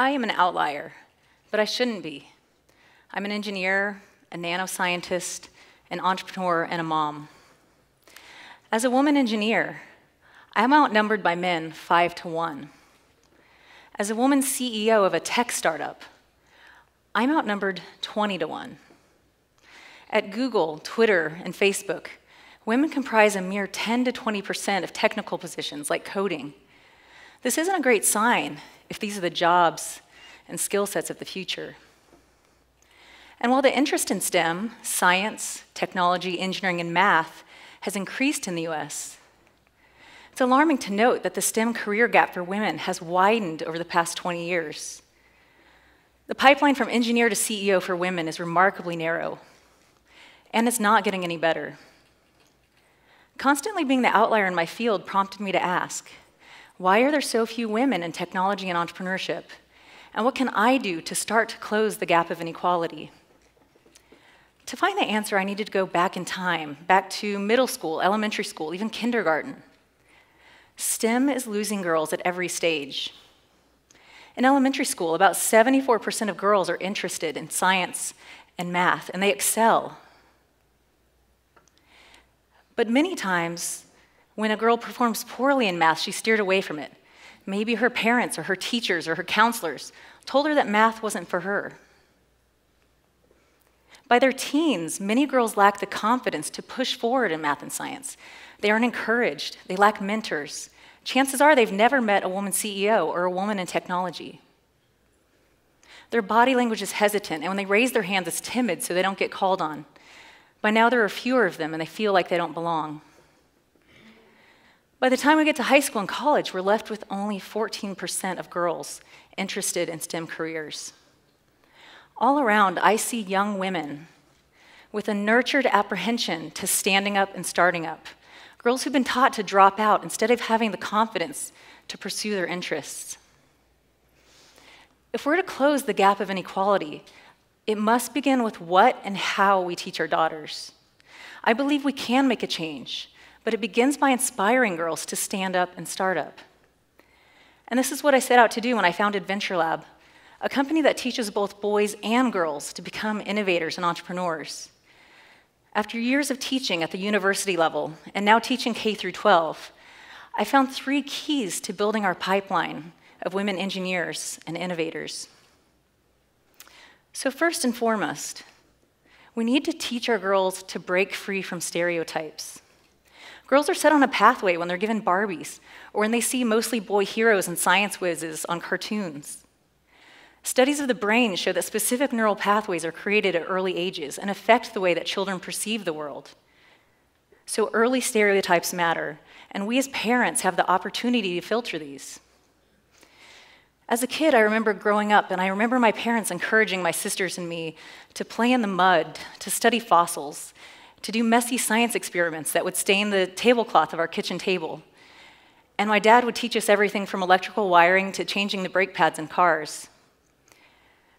I am an outlier, but I shouldn't be. I'm an engineer, a nanoscientist, an entrepreneur, and a mom. As a woman engineer, I'm outnumbered by men five to one. As a woman CEO of a tech startup, I'm outnumbered 20 to 1. At Google, Twitter, and Facebook, women comprise a mere 10 to 20% of technical positions like coding. This isn't a great sign if these are the jobs and skill sets of the future. And while the interest in STEM, science, technology, engineering, and math has increased in the US, it's alarming to note that the STEM career gap for women has widened over the past 20 years. The pipeline from engineer to CEO for women is remarkably narrow, and it's not getting any better. Constantly being the outlier in my field prompted me to ask why are there so few women in technology and entrepreneurship? And what can I do to start to close the gap of inequality? To find the answer, I needed to go back in time, back to middle school, elementary school, even kindergarten. STEM is losing girls at every stage. In elementary school, about 74% of girls are interested in science and math, and they excel. But many times, when a girl performs poorly in math, she steered away from it. Maybe her parents or her teachers or her counselors told her that math wasn't for her. By their teens, many girls lack the confidence to push forward in math and science. They aren't encouraged, they lack mentors. Chances are they've never met a woman CEO or a woman in technology. Their body language is hesitant, and when they raise their hands, it's timid so they don't get called on. By now, there are fewer of them, and they feel like they don't belong. By the time we get to high school and college, we're left with only 14% of girls interested in STEM careers. All around, I see young women with a nurtured apprehension to standing up and starting up girls who've been taught to drop out instead of having the confidence to pursue their interests. If we're to close the gap of inequality, it must begin with what and how we teach our daughters. I believe we can make a change, but it begins by inspiring girls to stand up and start up. And this is what I set out to do when I founded Venture Lab, a company that teaches both boys and girls to become innovators and entrepreneurs. After years of teaching at the university level and now teaching K through 12, I found three keys to building our pipeline of women engineers and innovators. So, first and foremost, we need to teach our girls to break free from stereotypes. Girls are set on a pathway when they're given Barbies or when they see mostly boy heroes and science whizzes on cartoons. Studies of the brain show that specific neural pathways are created at early ages and affect the way that children perceive the world. So early stereotypes matter, and we as parents have the opportunity to filter these. As a kid, I remember growing up, and I remember my parents encouraging my sisters and me to play in the mud, to study fossils, to do messy science experiments that would stain the tablecloth of our kitchen table. And my dad would teach us everything from electrical wiring to changing the brake pads in cars.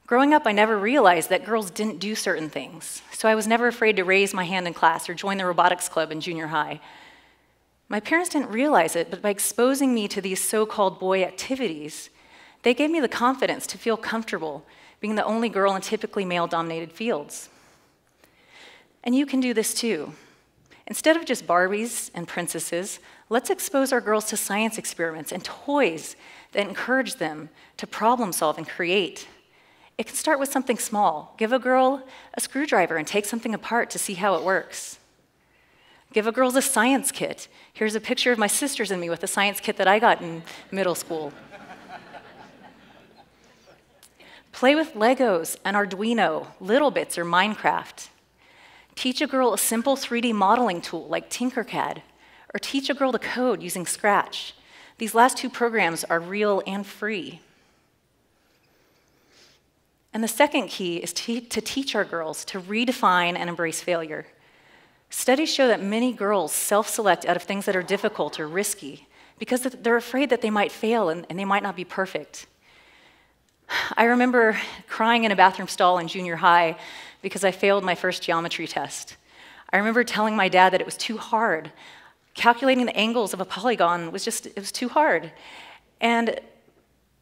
Growing up, I never realized that girls didn't do certain things, so I was never afraid to raise my hand in class or join the robotics club in junior high. My parents didn't realize it, but by exposing me to these so called boy activities, they gave me the confidence to feel comfortable being the only girl in typically male dominated fields. And you can do this too. Instead of just Barbies and princesses, let's expose our girls to science experiments and toys that encourage them to problem solve and create. It can start with something small. Give a girl a screwdriver and take something apart to see how it works. Give a girl a science kit. Here's a picture of my sisters and me with a science kit that I got in middle school. Play with Legos and Arduino, littleBits, or Minecraft. Teach a girl a simple 3D modeling tool like Tinkercad, or teach a girl to code using Scratch. These last two programs are real and free. And the second key is to, teach our girls to redefine and embrace failure. Studies show that many girls self select out of things that are difficult or risky because they're afraid that they might fail and, they might not be perfect. I remember crying in a bathroom stall in junior high because I failed my first geometry test. I remember telling my dad that it was too hard. Calculating the angles of a polygon was just, it was too hard. And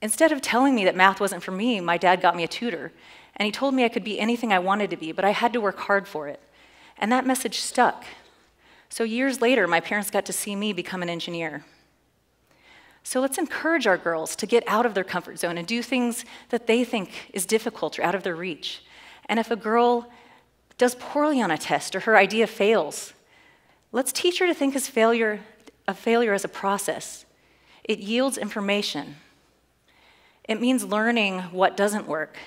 Instead of telling me that math wasn't for me, my dad got me a tutor, and he told me I could be anything I wanted to be, but I had to work hard for it. And that message stuck. So years later, my parents got to see me become an engineer. So let's encourage our girls to get out of their comfort zone and do things that they think is difficult or out of their reach. And if a girl does poorly on a test or her idea fails, let's teach her to think as failure, of failure as a process. It yields information. It means learning what doesn't work,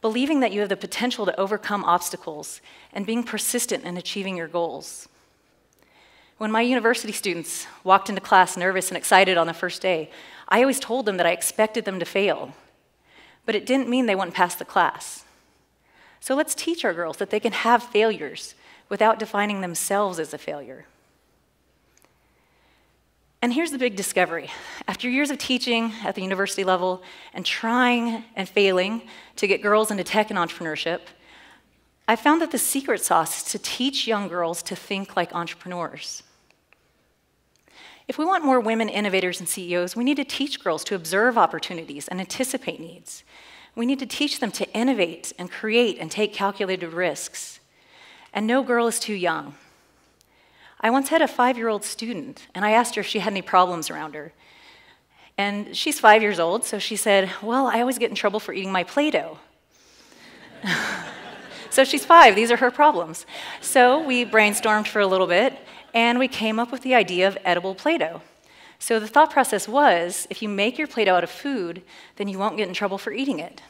believing that you have the potential to overcome obstacles, and being persistent in achieving your goals. When my university students walked into class nervous and excited on the first day, I always told them that I expected them to fail, but it didn't mean they wouldn't pass the class. So let's teach our girls that they can have failures without defining themselves as a failure. And here's the big discovery. After years of teaching at the university level and trying and failing to get girls into tech and entrepreneurship, I found that the secret sauce is to teach young girls to think like entrepreneurs. If we want more women innovators and CEOs, we need to teach girls to observe opportunities and anticipate needs. We need to teach them to innovate and create and take calculated risks. And no girl is too young. I once had a five year old student, and I asked her if she had any problems around her. And she's five years old, so she said, Well, I always get in trouble for eating my Play Doh. so she's five, these are her problems. So we brainstormed for a little bit, and we came up with the idea of edible Play Doh. So the thought process was if you make your Play Doh out of food, then you won't get in trouble for eating it.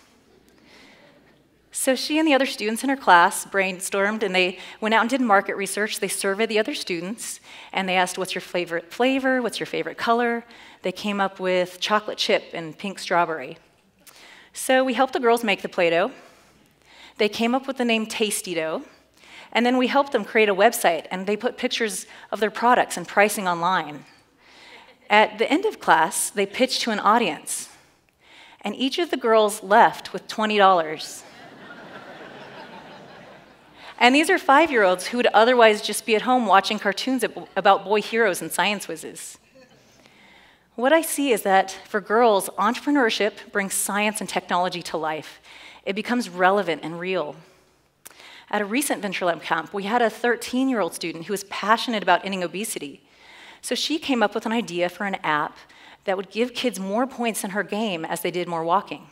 So she and the other students in her class brainstormed and they went out and did market research. They surveyed the other students and they asked, What's your favorite flavor? What's your favorite color? They came up with chocolate chip and pink strawberry. So we helped the girls make the Play Doh. They came up with the name Tasty Dough. And then we helped them create a website, and they put pictures of their products and pricing online. At the end of class, they pitched to an audience, and each of the girls left with $20. and these are five year olds who would otherwise just be at home watching cartoons about boy heroes and science whizzes. What I see is that for girls, entrepreneurship brings science and technology to life. It becomes relevant and real. At a recent Venture Lab camp, we had a 13 year old student who was passionate about ending obesity. So she came up with an idea for an app that would give kids more points in her game as they did more walking.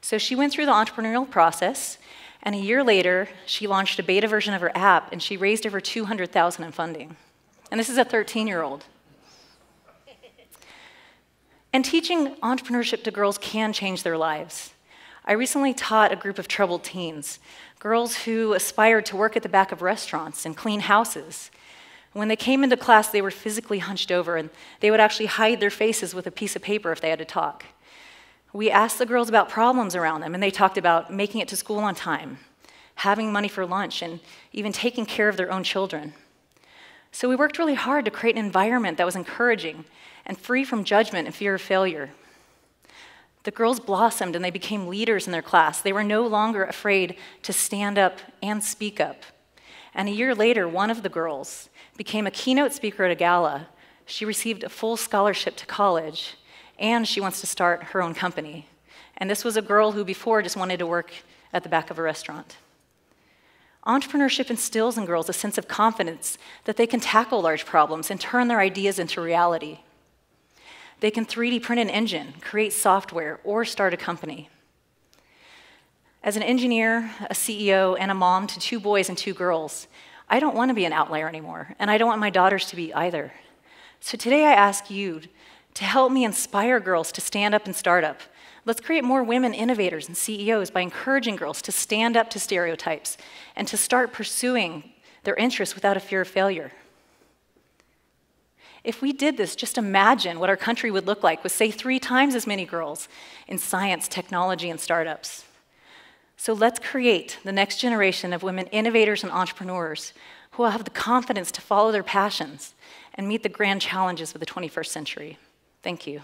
So she went through the entrepreneurial process, and a year later, she launched a beta version of her app, and she raised over 200,000 in funding. And this is a 13 year old. And teaching entrepreneurship to girls can change their lives. I recently taught a group of troubled teens girls who aspired to work at the back of restaurants and clean houses. When they came into class, they were physically hunched over and they would actually hide their faces with a piece of paper if they had to talk. We asked the girls about problems around them, and they talked about making it to school on time, having money for lunch, and even taking care of their own children. So we worked really hard to create an environment that was encouraging and free from judgment and fear of failure. The girls blossomed and they became leaders in their class. They were no longer afraid to stand up and speak up. And a year later, one of the girls became a keynote speaker at a gala. She received a full scholarship to college, and she wants to start her own company. And this was a girl who before just wanted to work at the back of a restaurant. Entrepreneurship instills in girls a sense of confidence that they can tackle large problems and turn their ideas into reality. They can 3D print an engine, create software, or start a company. As an engineer, a CEO, and a mom to two boys and two girls, I don't want to be an outlier anymore, and I don't want my daughters to be either. So today I ask you to help me inspire girls to stand up and start up. Let's create more women innovators and CEOs by encouraging girls to stand up to stereotypes and to start pursuing their interests without a fear of failure. If we did this, just imagine what our country would look like with, say, three times as many girls in science, technology, and startups. So let's create the next generation of women innovators and entrepreneurs who will have the confidence to follow their passions and meet the grand challenges of the 21st century. Thank you.